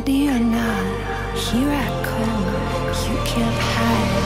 Ready or not, here I come. You can't hide.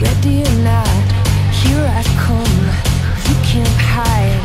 Ready or not, here I come. You can't hide.